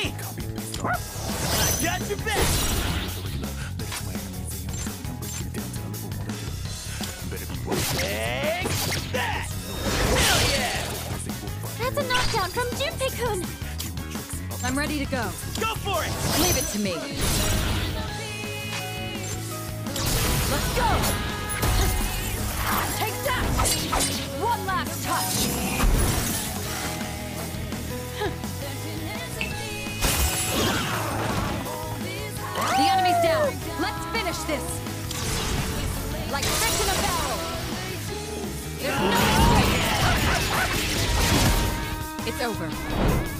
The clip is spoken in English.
Hey! I got your back! That's a knockdown from I'm ready to go. Go for it! Leave it to me. Let's finish this! Like fish in a barrel! There's no escape! It's over.